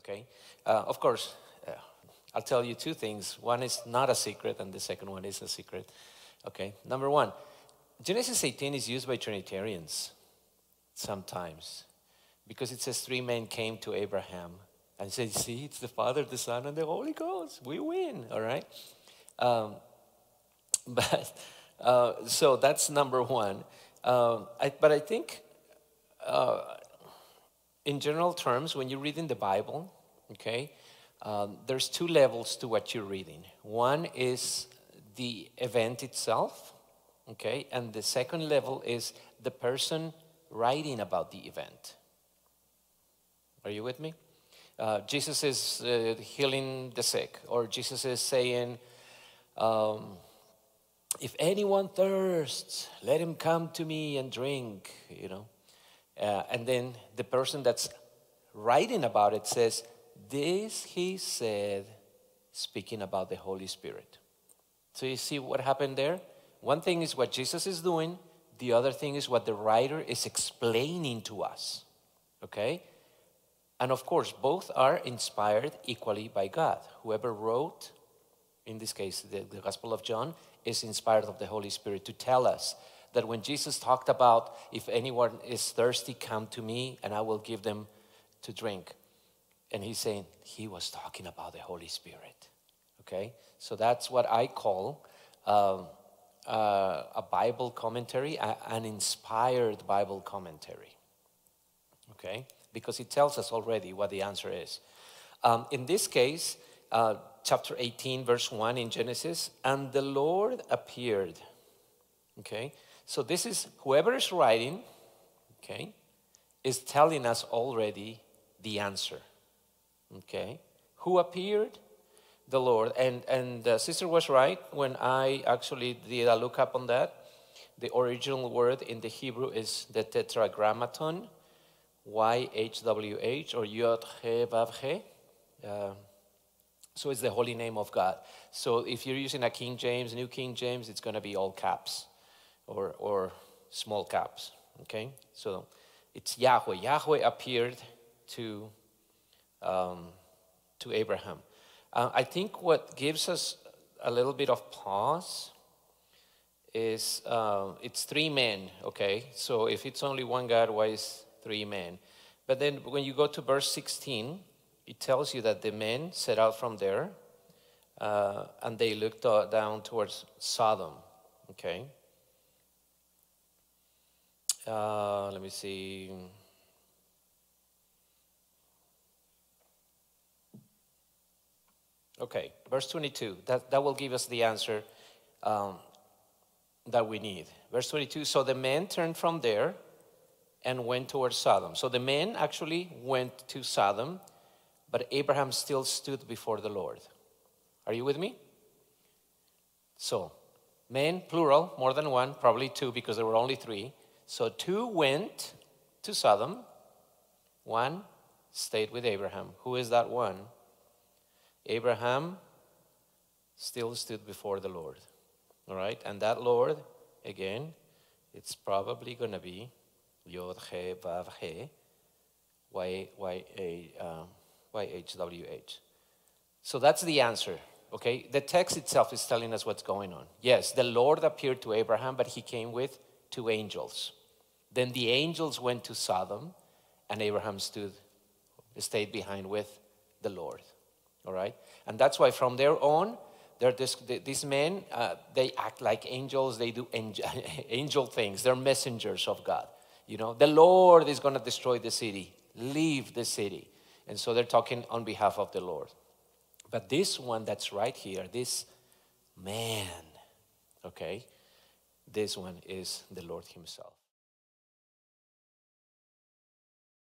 Okay? Uh, of course, uh, I'll tell you two things. One is not a secret, and the second one is a secret. Okay? Number one, Genesis 18 is used by Trinitarians sometimes because it says three men came to Abraham and said, See, it's the Father, the Son, and the Holy Ghost. We win, all right? Um, but uh, so that's number one. Uh, I, but I think, uh, in general terms, when you're reading the Bible, okay, um, there's two levels to what you're reading. One is the event itself, okay, and the second level is the person writing about the event. Are you with me? Uh, Jesus is uh, healing the sick, or Jesus is saying, um, if anyone thirsts, let him come to me and drink, you know. Uh, and then the person that's writing about it says, This he said, speaking about the Holy Spirit. So you see what happened there? One thing is what Jesus is doing, the other thing is what the writer is explaining to us. Okay? And of course, both are inspired equally by God. Whoever wrote, in this case, the, the Gospel of John, is inspired of the Holy Spirit to tell us that when Jesus talked about, if anyone is thirsty, come to me and I will give them to drink. And he's saying he was talking about the Holy Spirit. Okay? So that's what I call um, uh, a Bible commentary, an inspired Bible commentary. Okay? Because it tells us already what the answer is. Um, in this case, uh, chapter 18, verse 1 in Genesis, and the Lord appeared. Okay? So this is whoever is writing, okay, is telling us already the answer. Okay? Who appeared? The Lord. And and the sister was right when I actually did a look up on that. The original word in the Hebrew is the tetragrammaton, YHWH or Yod He Vav He. Uh, so it's the holy name of God. So if you're using a King James, New King James, it's going to be all caps or, or small caps. Okay? So it's Yahweh. Yahweh appeared to, um, to Abraham. Uh, I think what gives us a little bit of pause is uh, it's three men, okay? So if it's only one God, why is three men? But then when you go to verse 16, it tells you that the men set out from there uh, and they looked uh, down towards Sodom. Okay. Uh, let me see. Okay, verse 22. That, that will give us the answer um, that we need. Verse 22 So the men turned from there and went towards Sodom. So the men actually went to Sodom but Abraham still stood before the Lord. Are you with me? So, men, plural, more than one, probably two because there were only three. So, two went to Sodom, one stayed with Abraham. Who is that one? Abraham still stood before the Lord. All right? And that Lord, again, it's probably going to be Yod He Vav He, Y, y, A, um, YHWH. So that's the answer, okay? The text itself is telling us what's going on. Yes, the Lord appeared to Abraham, but he came with two angels. Then the angels went to Sodom, and Abraham stood, stayed behind with the Lord. All right? And that's why from there on, this, these men, uh, they act like angels. They do angel, angel things. They're messengers of God. You know, the Lord is going to destroy the city. Leave the city. And so they're talking on behalf of the Lord. But this one that's right here, this man, okay, this one is the Lord Himself.